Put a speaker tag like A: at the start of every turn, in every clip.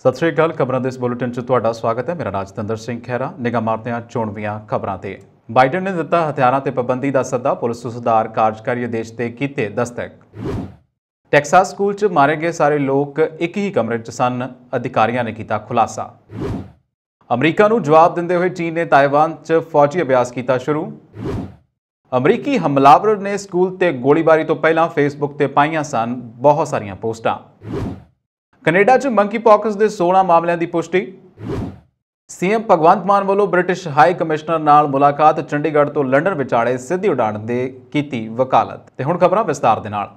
A: ਸਤਿ ਸ਼੍ਰੀ ਅਕਾਲ, ਖਬਰਾਂ ਦੇ ਇਸ ਬੁਲੇਟਿਨ 'ਚ ਤੁਹਾਡਾ ਸਵਾਗਤ ਹੈ। ਮੇਰਾ ਨਾਮ ਜਤਿੰਦਰ ਸਿੰਘ ਖਹਿਰਾ। ਨਿਗਾਹ ਮਾਰਦੇ ਹਾਂ ਚੋਣਵੀਆਂ ਖਬਰਾਂ ਤੇ। ਬਾਈਡਨ ਨੇ ਦਿੱਤਾ ਹਥਿਆਰਾਂ ਤੇ ਪਾਬੰਦੀ ਦਾ ਸੱਦਾ। ਪੁਲਿਸ ਸੁਧਾਰ ਕਾਰਜਕਾਰੀ ਆਦੇਸ਼ ਤੇ ਕੀਤੇ ਦਸਤਕ। ਟੈਕਸਾਸ ਸਕੂਲ 'ਚ ਮਾਰੇ ਗਏ ਸਾਰੇ ਲੋਕ ਇੱਕ ਹੀ ਕਮਰੇ 'ਚ ਸਨ। ਅਧਿਕਾਰੀਆਂ ਨੇ ਕੀਤਾ ਖੁਲਾਸਾ। ਅਮਰੀਕਾ ਨੂੰ ਜਵਾਬ ਦਿੰਦੇ ਹੋਏ ਚੀਨ ਨੇ ਤਾਈਵਾਨ 'ਚ ਫੌਜੀ ਅਭਿਆਸ ਕੀਤਾ ਸ਼ੁਰੂ। ਅਮਰੀਕੀ ਹਮਲਾਵਰ ਨੇ ਸਕੂਲ ਤੇ ਗੋਲੀਬਾਰੀ ਤੋਂ ਪਹਿਲਾਂ ਫੇਸਬੁੱਕ ਤੇ ਪਾਈਆਂ ਸਨ ਬਹੁਤ ਸਾਰੀਆਂ ਪੋਸਟਾਂ। ਕੈਨੇਡਾ 'ਚ ਮੰਕੀ ਪੌਕਸ ਦੇ 16 ਮਾਮਲਿਆਂ ਦੀ ਪੁਸ਼ਟੀ। ਸੀਐਮ ਭਗਵੰਤ ਮਾਨ ਵੱਲੋਂ ਬ੍ਰਿਟਿਸ਼ ਹਾਈ ਕਮਿਸ਼ਨਰ ਨਾਲ ਮੁਲਾਕਾਤ ਚੰਡੀਗੜ੍ਹ ਤੋਂ ਲੰਡਨ ਵਿਚਾਲੇ ਸਿੱਧੀ ਉਡਾਣ ਦੇ ਕੀਤੀ ਵਕਾਲਤ। ਤੇ ਹੁਣ ਖਬਰਾਂ ਵਿਸਤਾਰ ਦੇ ਨਾਲ।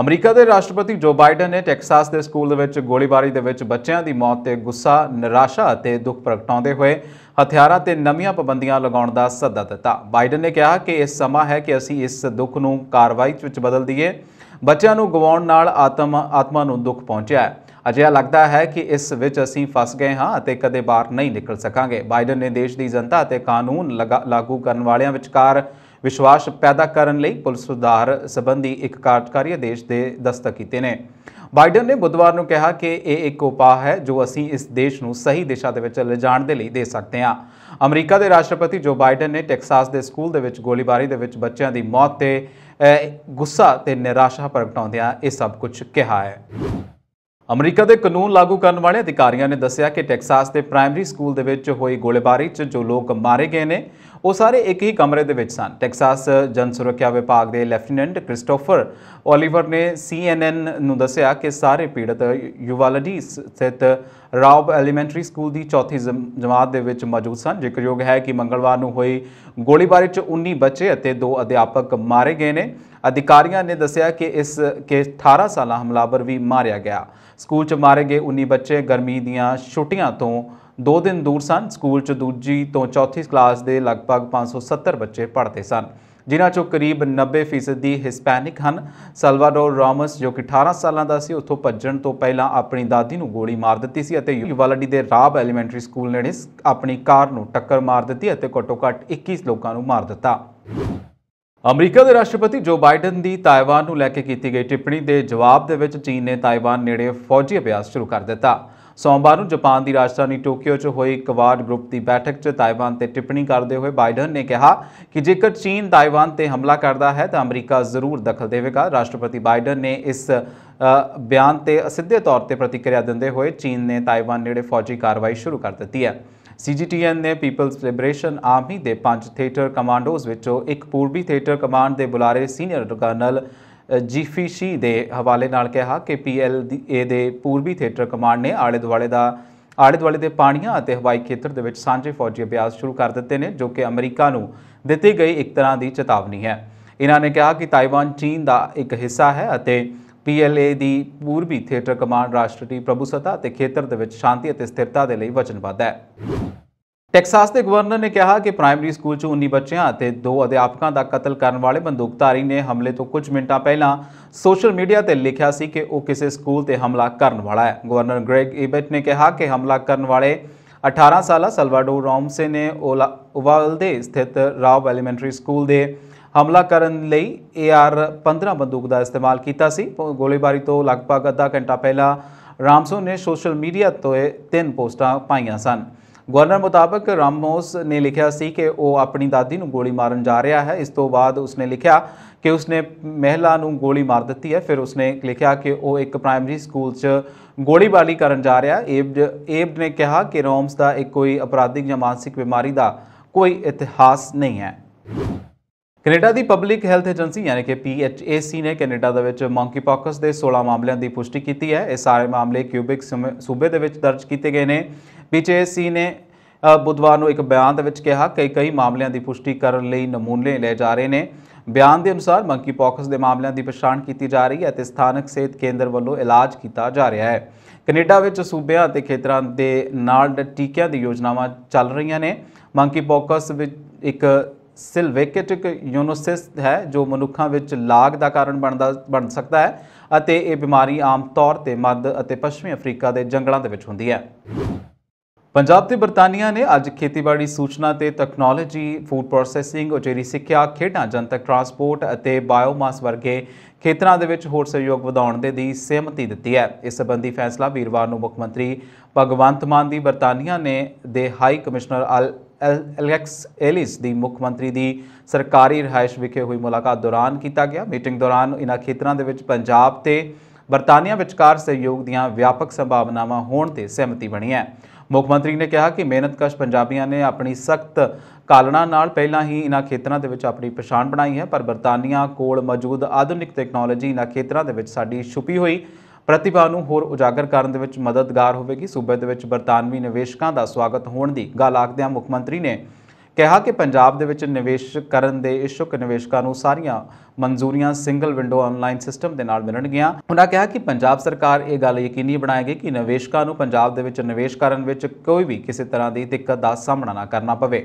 A: ਅਮਰੀਕਾ ਦੇ ਰਾਸ਼ਟਰਪਤੀ ਜੋ ਬਾਈਡਨ ਨੇ ਟੈਕਸਾਸ ਦੇ ਸਕੂਲ ਦੇ ਵਿੱਚ ਗੋਲੀਬਾਰੀ ਦੇ ਵਿੱਚ ਬੱਚਿਆਂ ਦੀ ਮੌਤ ਤੇ ਗੁੱਸਾ, ਨਿਰਾਸ਼ਾ ਅਤੇ ਦੁੱਖ ਪ੍ਰਗਟਾਉਂਦੇ ਹੋਏ ਹਥਿਆਰਾਂ ਤੇ ਨਵੀਆਂ ਪਾਬੰਦੀਆਂ ਲਗਾਉਣ ਦਾ ਸੱਦਾ ਦਿੱਤਾ। ਬਾਈਡਨ ਨੇ ਕਿਹਾ ਕਿ ਇਹ ਸਮਾਂ ਹੈ ਕਿ ਅਸੀਂ ਇਸ ਦੁੱਖ ਨੂੰ ਕਾਰਵਾਈ ਵਿੱਚ ਬਦਲ ਦਈਏ। ਬੱਚਿਆਂ ਨੂੰ ਗਵਾਉਣ ਨਾਲ ਆਤਮ, ਆਤਮਾ ਨੂੰ ਦੁੱਖ ਪਹੁੰਚਿਆ ਹੈ। ਅਜਿਹਾ ਲੱਗਦਾ ਹੈ ਕਿ ਇਸ ਵਿੱਚ ਅਸੀਂ ਫਸ ਗਏ ਹਾਂ ਅਤੇ ਕਦੇ ਬਾਹਰ ਨਹੀਂ ਨਿਕਲ ਸਕਾਂਗੇ। ਬਾਈਡਨ ਨੇ ਦੇਸ਼ ਦੀ ਜਨਤਾ ਅਤੇ ਕਾਨੂੰਨ ਲਗਾ- ਲਾਗੂ ਕਰਨ ਵਾਲਿਆਂ ਵਿਚਕਾਰ ਵਿਸ਼ਵਾਸ ਪੈਦਾ ਕਰਨ ਲਈ ਪੁਲਿਸ ਸੁਧਾਰ ਸੰਬੰਧੀ ਇੱਕ ਕਾਰਜਕਾਰੀ ਆਦੇਸ਼ ਦੇ ਦਸਤਕ ਕੀਤੇ ਨੇ। ਬਾਈਡਨ ਨੇ ਬੁੱਧਵਾਰ ਨੂੰ ਕਿਹਾ ਕਿ ਇਹ ਇੱਕ ਉਪਾਅ ਹੈ ਜੋ ਅਸੀਂ ਇਸ ਦੇਸ਼ ਨੂੰ ਸਹੀ ਦਿਸ਼ਾ ਦੇ ਵਿੱਚ ਲਿਜਾਣ ਦੇ ਲਈ ਦੇ ਸਕਦੇ ਹਾਂ। ਅਮਰੀਕਾ ਦੇ ਰਾਸ਼ਟਰਪਤੀ ਜੋ ਬਾਈਡਨ ਨੇ ਟੈਕਸਾਸ ਦੇ ਸਕੂਲ ਦੇ ਵਿੱਚ ਗੋਲੀਬਾਰੀ ਦੇ ਵਿੱਚ ਬੱਚਿਆਂ ਦੀ ਮੌਤ ਤੇ ਗੁੱਸਾ ਤੇ ਨਿਰਾਸ਼ਾ ਪ੍ਰਗਟਾਉਂਦਿਆਂ ਇਹ ਸਭ ਕੁਝ ਕਿਹਾ ਹੈ। ਅਮਰੀਕਾ ਦੇ ਕਾਨੂੰਨ ਲਾਗੂ ਕਰਨ ਵਾਲੇ ਅਧਿਕਾਰੀਆਂ ਨੇ ਦੱਸਿਆ ਕਿ ਟੈਕਸਾਸ ਦੇ ਪ੍ਰਾਇਮਰੀ ਸਕੂਲ ਦੇ ਵਿੱਚ ਹੋਈ ਗੋਲੀਬਾਰੀ 'ਚ ਜੋ ਲੋਕ ਮਾਰੇ ਗਏ ਨੇ, ਉਹ ਸਾਰੇ ਇੱਕ ਹੀ ਕਮਰੇ ਦੇ ਵਿੱਚ ਸਨ। ਟੈਕਸਾਸ ਜਨ ਸੁਰੱਖਿਆ ਵਿਭਾਗ ਦੇ ਲੈਫਟੀਨੈਂਟ ਕ੍ਰਿਸਟੋਫਰ ਓਲੀਵਰ ਨੇ CNN ਨੂੰ ਦੱਸਿਆ ਕਿ ਸਾਰੇ ਪੀੜਤ ਯੂਵਾਲਡੀ ਸਥਿਤ ਰਾਵ ਐਲੀਮੈਂਟਰੀ ਸਕੂਲ ਦੀ ਚੌਥੀ ਜਮ- ਜਮਾਤ ਦੇ ਵਿੱਚ ਮੌਜੂਦ ਸਨ। ਜ਼ਿਕਰਯੋਗ ਹੈ ਕਿ ਮੰਗਲਵਾਰ ਨੂੰ ਹੋਈ ਗੋਲੀਬਾਰੀ 'ਚ 19 ਬੱਚੇ ਅਤੇ ਦੋ ਅਧਿਆਪਕ ਮਾਰੇ ਗਏ ਨੇ। ਅਧਿਕਾਰੀਆਂ ਨੇ ਦੱਸਿਆ ਕਿ ਇਸ, ਕੇ 18 ਸਾਲਾ ਹਮਲਾਵਰ ਵੀ ਮਾਰਿਆ ਗਿਆ। ਸਕੂਲ 'ਚ ਮਾਰੇ ਗਏ 19 ਬੱਚੇ ਗਰਮੀ ਦੀਆਂ ਛੁੱਟੀਆਂ ਤੋਂ 2 ਦਿਨ ਦੂਰ ਸਨ। ਸਕੂਲ 'ਚ ਦੂਜੀ ਤੋਂ ਚੌਥੀ ਕਲਾਸ ਦੇ ਲਗਭਗ 570 ਬੱਚੇ ਪੜ੍ਹਦੇ ਸਨ, ਜਿਨ੍ਹਾਂ 'ਚੋਂ ਕਰੀਬ 90% ਦੀ ਹਿਸਪੈਨਿਕ ਹਨ। ਸਲਵਾਡੋਰ ਰਾਮਸ ਜੋ ਕਿ 18 ਸਾਲਾਂ ਦਾ ਸੀ, ਉੱਥੋਂ ਭੱਜਣ ਤੋਂ ਪਹਿਲਾਂ ਆਪਣੀ ਦਾਦੀ ਨੂੰ ਗੋਲੀ ਮਾਰ ਦਿੱਤੀ ਸੀ ਅਤੇ ਯੂਵਾਲਡੀ ਦੇ ਰਾਬ ਐਲੀਮੈਂਟਰੀ ਸਕੂਲ ਨੇੜੇ ਆਪਣੀ ਕਾਰ ਨੂੰ ਟੱਕਰ ਮਾਰ ਦਿੱਤੀ ਅਤੇ ਘੱਟੋ-ਘੱਟ 21 ਲੋਕਾਂ ਨੂੰ ਮਾਰ ਦਿੱਤਾ। ਅਮਰੀਕਾ ਦੇ ਰਾਸ਼ਟਰਪਤੀ ਜੋ ਬਾਈਡਨ ਦੀ ਤਾਇਵਾਨ ਨੂੰ ਲੈ ਕੇ ਕੀਤੀ ਗਈ ਟਿੱਪਣੀ ਦੇ ਜਵਾਬ ਦੇ ਵਿੱਚ ਚੀਨ ਨੇ ਤਾਇਵਾਨ ਨੇੜੇ ਫੌਜੀ ਅਭਿਆਸ ਸ਼ੁਰੂ ਕਰ ਦਿੱਤਾ। ਸੋਮਵਾਰ ਨੂੰ ਜਾਪਾਨ ਦੀ ਰਾਜਧਾਨੀ ਟੋਕੀਓ 'ਚ ਹੋਈ ਕਵਾਡ ਗਰੁੱਪ ਦੀ ਬੈਠਕ 'ਚ ਤਾਇਵਾਨ ਤੇ ਟਿੱਪਣੀ ਕਰਦੇ ਹੋਏ ਬਾਈਡਨ ਨੇ ਕਿਹਾ ਕਿ ਜੇਕਰ ਚੀਨ ਤਾਇਵਾਨ ਤੇ ਹਮਲਾ ਕਰਦਾ ਹੈ ਤਾਂ ਅਮਰੀਕਾ ਜ਼ਰੂਰ ਦਖਲ ਦੇਵੇਗਾ। ਰਾਸ਼ਟਰਪਤੀ ਬਾਈਡਨ ਨੇ ਇਸ ਬਿਆਨ ਤੇ ਸਿੱਧੇ ਤੌਰ ਤੇ ਪ੍ਰਤੀਕਿਰਿਆ ਦਿੰਦੇ ਹੋਏ ਚੀਨ ਨੇ ਤਾਇਵਾਨ ਨੇੜੇ ਫੌਜੀ ਕਾਰਵਾਈ ਸ਼ੁਰੂ ਕਰ ਦਿੱਤੀ ਹੈ। ਸੀਜੀਟੀਐਨ ਨੇ ਪੀਪਲਜ਼ ਲਿਬਰੇਸ਼ਨ ਆਰਮੀ ਦੇ ਪੰਜ ਥੀਏਟਰ ਕਮਾਂਡੋਜ਼ ਵਿੱਚੋਂ ਇੱਕ ਪੂਰਬੀ ਥੀਏਟਰ ਕਮਾਂਡ ਦੇ ਬੁਲਾਰੇ ਸੀਨੀਅਰ ਕਰਨਲ ਜੀਫੀ ਸ਼ੀ ਦੇ ਹਵਾਲੇ ਨਾਲ ਕਿਹਾ ਕਿ ਪੀਐਲਏ ਦੇ ਪੂਰਬੀ ਥੀਏਟਰ ਕਮਾਂਡ ਨੇ ਆਲੇ ਦੁਆਲੇ ਦਾ, ਆਲੇ ਦੁਆਲੇ ਦੇ ਪਾਣੀਆਂ ਅਤੇ ਹਵਾਈ ਖੇਤਰ ਦੇ ਵਿੱਚ ਸਾਂਝੇ ਫੌਜੀ ਅਭਿਆਸ ਸ਼ੁਰੂ ਕਰ ਦਿੱਤੇ ਨੇ, ਜੋ ਕਿ ਅਮਰੀਕਾ ਨੂੰ ਦਿੱਤੀ ਗਈ ਇੱਕ ਤਰ੍ਹਾਂ ਦੀ ਚੇਤਾਵਨੀ ਹੈ। ਇਹਨਾਂ ਨੇ ਕਿਹਾ ਕਿ ਤਾਈਵਾਨ ਚੀਨ ਦਾ ਇੱਕ ਹਿੱਸਾ ਹੈ ਅਤੇ ਪੀਐਲਏ ਦੀ ਪੂਰਬੀ ਥੀਏਟਰ ਕਮਾਂਡ ਰਾਸ਼ਟਰੀ ਪ੍ਰਭੂਸੱਤਾ ਅਤੇ ਖੇਤਰ ਦੇ ਵਿੱਚ ਸ਼ਾਂਤੀ ਅਤੇ ਸਥਿਰਤਾ ਦੇ ਲਈ ਵਚਨਬੱਧ ਹੈ। ਟੈਕਸਾਸ ਦੇ ਗਵਰਨਰ ਨੇ ਕਿਹਾ ਕਿ ਪ੍ਰਾਇਮਰੀ ਸਕੂਲ 'ਚ 19 ਬੱਚਿਆਂ ਅਤੇ ਦੋ ਅਧਿਆਪਕਾਂ ਦਾ ਕਤਲ ਕਰਨ ਵਾਲੇ ਬੰਦੂਕਧਾਰੀ ਨੇ ਹਮਲੇ ਤੋਂ ਕੁਝ ਮਿੰਟਾਂ ਪਹਿਲਾਂ ਸੋਸ਼ਲ ਮੀਡੀਆ ਤੇ ਲਿਖਿਆ ਸੀ ਕਿ ਉਹ ਕਿਸੇ ਸਕੂਲ ਤੇ ਹਮਲਾ ਕਰਨ ਵਾਲਾ ਹੈ। ਗਵਰਨਰ ਗ੍ਰੈਗ ਈਬਟ ਨੇ ਕਿਹਾ ਕਿ ਹਮਲਾ ਕਰਨ ਵਾਲੇ 18 ਸਾਲਾ ਸਲਵਾਡੋਰ ਰੋਮਸੇ ਨੇ ਓਲਾ- ਉਵਾਲਦੇ ਸਥਿਤ ਰਾਵ ਐਲੀਮੈਂਟਰੀ ਸਕੂਲ ਦੇ ਹਮਲਾ ਕਰਨ ਲਈ AR-15 ਬੰਦੂਕ ਦਾ ਇਸਤੇਮਾਲ ਕੀਤਾ ਸੀ। ਗੋਲੀਬਾਰੀ ਤੋਂ ਲਗਭਗ ਅੱਧਾ ਘੰਟਾ ਪਹਿਲਾਂ ਰਾਮਸੋ ਨੇ ਸੋਸ਼ਲ ਮੀਡੀਆ ਤੋਂ ਇਹ ਤਿੰਨ ਪੋਸਟਾਂ ਪਾਈਆਂ ਸਨ। ਗਵਰਨਰ ਮੁਤਾਬਕ ਰਾਮੋਸ ਨੇ ਲਿਖਿਆ ਸੀ ਕਿ ਉਹ ਆਪਣੀ ਦਾਦੀ ਨੂੰ ਗੋਲੀ ਮਾਰਨ ਜਾ ਰਿਹਾ ਹੈ। ਇਸ ਤੋਂ ਬਾਅਦ ਉਸਨੇ ਲਿਖਿਆ ਕਿ ਉਸਨੇ ਮਹਿਲਾ ਨੂੰ ਗੋਲੀ ਮਾਰ ਦਿੱਤੀ ਹੈ। ਫਿਰ ਉਸਨੇ ਲਿਖਿਆ ਕਿ ਉਹ ਇੱਕ ਪ੍ਰਾਇਮਰੀ ਸਕੂਲ 'ਚ ਗੋਲੀਬਾਰੀ ਕਰਨ ਜਾ ਰਿਹਾ ਹੈ। ਏਬਡ ਏਬਡ ਨੇ ਕਿਹਾ ਕਿ ਰੋਮਸ ਦਾ ਇੱਕ ਕੋਈ ਅਪਰਾਧਿਕ ਜਾਂ ਮਾਨਸਿਕ ਬਿਮਾਰੀ ਦਾ ਕੋਈ ਇਤਿਹਾਸ ਨਹੀਂ ਹੈ। ਕੈਨੇਡਾ ਦੀ ਪਬਲਿਕ ਹੈਲਥ ਏਜੰਸੀ ਯਾਨੀ ਕਿ PHAC ਨੇ ਕੈਨੇਡਾ ਦੇ ਵਿੱਚ ਮੰਕੀਪੌਕਸ ਦੇ 16 ਮਾਮਲਿਆਂ ਦੀ ਪੁਸ਼ਟੀ ਕੀਤੀ ਹੈ। ਇਹ ਸਾਰੇ ਮਾਮਲੇ ਕਿਊਬਿਕ ਸੂਮੇ- ਸੂਬੇ ਦੇ ਵਿੱਚ ਦਰਜ ਕੀਤੇ ਗਏ ਨੇ। PHAC ਨੇ ਬੁੱਧਵਾਰ ਨੂੰ ਇੱਕ ਬਿਆਨ ਦੇ ਵਿੱਚ ਕਿਹਾ ਕਿ ਕਈ ਮਾਮਲਿਆਂ ਦੀ ਪੁਸ਼ਟੀ ਕਰਨ ਲਈ ਨਮੂਨੇ ਲਏ ਜਾ ਰਹੇ ਨੇ। ਬਿਆਨ ਦੇ ਅਨੁਸਾਰ ਮੰਕੀਪੌਕਸ ਦੇ ਮਾਮਲਿਆਂ ਦੀ ਪਛਾਣ ਕੀਤੀ ਜਾ ਰਹੀ ਹੈ ਅਤੇ ਸਥਾਨਕ ਸਿਹਤ ਕੇਂਦਰ ਵੱਲੋਂ ਇਲਾਜ ਕੀਤਾ ਜਾ ਰਿਹਾ ਹੈ। ਕੈਨੇਡਾ ਵਿੱਚ ਸੂਬਿਆਂ ਅਤੇ ਖੇਤਰਾਂ ਦੇ ਨਾਲ ਟੀਕਿਆਂ ਦੀ ਯੋਜਨਾਵਾਂ ਚੱਲ ਰਹੀਆਂ ਨੇ। ਮੰਕੀਪੌਕਸ ਵਿੱਚ ਇੱਕ ਸਿਲਵੇਕੇਟਿਕ ਯੂਨੋਸਿਸ ਹੈ, ਜੋ ਮਨੁੱਖਾਂ ਵਿੱਚ ਲਾਗ ਦਾ ਕਾਰਨ ਬਣਦਾ, ਬਣ ਸਕਦਾ ਹੈ ਅਤੇ ਇਹ ਬਿਮਾਰੀ ਆਮ ਤੌਰ ਤੇ ਮੱਧ ਅਤੇ ਪੱਛਮੀ ਅਫਰੀਕਾ ਦੇ ਜੰਗਲਾਂ ਦੇ ਵਿੱਚ ਹੁੰਦੀ ਹੈ। ਪੰਜਾਬ ਤੇ ਬਰਤਾਨੀਆ ਨੇ ਅੱਜ ਖੇਤੀਬਾੜੀ ਸੂਚਨਾ ਤੇ ਟੈਕਨੋਲੋਜੀ ਫੂਡ ਪ੍ਰੋਸੈਸਿੰਗ ਉਚੇਰੀ ਸਿੱਖਿਆ, ਖੇਡਾਂ, ਜਨਤਕ ਟਰਾਂਸਪੋਰਟ ਅਤੇ ਬਾਇਓਮਾਸ ਵਰਗੇ ਖੇਤਰਾਂ ਦੇ ਵਿੱਚ ਹੋਰ ਸਹਿਯੋਗ ਵਧਾਉਣ ਦੇ ਦੀ ਸਹਿਮਤੀ ਦਿੱਤੀ ਹੈ। ਇਸ ਸੰਬੰਧੀ ਫੈਸਲਾ ਵੀਰਵਾਰ ਨੂੰ ਮੁੱਖ ਮੰਤਰੀ ਭਗਵੰਤ ਮਾਨ ਦੀ ਬਰਤਾਨੀਆ ਨੇ ਦੇ ਹਾਈ ਕਮਿਸ਼ਨਰ ਅਲ ਐਲ- ਐਲੈਕਸ ਐਲਿਸ ਦੀ ਮੁੱਖ ਮੰਤਰੀ ਦੀ ਸਰਕਾਰੀ ਰਿਹਾਇਸ਼ ਵਿਖੇ ਹੋਈ ਮੁਲਾਕਾਤ ਦੌਰਾਨ ਕੀਤਾ ਗਿਆ। ਮੀਟਿੰਗ ਦੌਰਾਨ ਇਹਨਾਂ ਖੇਤਰਾਂ ਦੇ ਵਿੱਚ ਪੰਜਾਬ ਤੇ ਬਰਤਾਨੀਆ ਵਿਚਕਾਰ ਸਹਿਯੋਗ ਦੀਆਂ ਵਿਆਪਕ ਸੰਭਾਵਨਾਵਾਂ ਹੋਣ ਤੇ ਸਹਿਮਤੀ ਬਣੀ ਹੈ। ਮੁੱਖ ਮੰਤਰੀ ਨੇ ਕਿਹਾ ਕਿ ਮਿਹਨਤਕਸ਼ ਪੰਜਾਬੀਆਂ ਨੇ ਆਪਣੀ ਸਖਤ ਕਾਲਣਾ ਨਾਲ ਪਹਿਲਾਂ ਹੀ ਇਨ੍ਹਾਂ ਖੇਤਰਾਂ ਦੇ ਵਿੱਚ ਆਪਣੀ ਪਛਾਣ ਬਣਾਈ ਹੈ, ਪਰ ਬਰਤਾਨੀਆ, ਕੋਲ ਮੌਜੂਦ ਆਧੁਨਿਕ ਟੈਕਨੋਲੋਜੀ ਇਨ੍ਹਾਂ ਖੇਤਰਾਂ ਦੇ ਵਿੱਚ ਸਾਡੀ ਛੁਪੀ ਹੋਈ ਪ੍ਰਤਿਭਾ ਨੂੰ ਹੋਰ ਉਜਾਗਰ ਕਰਨ ਦੇ ਵਿੱਚ ਮਦਦਗਾਰ ਹੋਵੇਗੀ। ਸੂਬੇ ਦੇ ਵਿੱਚ ਬਰਤਾਨਵੀ ਨਿਵੇਸ਼ਕਾਂ ਦਾ ਸਵਾਗਤ ਹੋਣ ਦੀ ਗੱਲ ਆਖਦਿਆਂ ਮੁੱਖ ਮੰਤਰੀ ਨੇ ਕਿਹਾ ਕਿ ਪੰਜਾਬ ਦੇ ਵਿੱਚ ਨਿਵੇਸ਼ ਕਰਨ ਦੇ ਇਛੁਕ ਨਿਵੇਸ਼ਕਾਂ ਨੂੰ ਸਾਰੀਆਂ ਮਨਜ਼ੂਰੀਆਂ ਸਿੰਗਲ ਵਿੰਡੋ ਆਨਲਾਈਨ ਸਿਸਟਮ ਦੇ ਨਾਲ ਮਿਲਣਗੀਆਂ। ਉਹਨਾਂ ਕਿਹਾ ਕਿ ਪੰਜਾਬ ਸਰਕਾਰ ਇਹ ਗੱਲ ਯਕੀਨੀ ਬਣਾਏਗੀ ਕਿ ਨਿਵੇਸ਼ਕਾਂ ਨੂੰ ਪੰਜਾਬ ਦੇ ਵਿੱਚ ਨਿਵੇਸ਼ ਕਰਨ ਵਿੱਚ ਕੋਈ ਵੀ ਕਿਸੇ ਤਰ੍ਹਾਂ ਦੀ ਦਿੱਕਤ ਦਾ ਸਾਹਮਣਾ ਨਾ ਕਰਨਾ ਪਵੇ।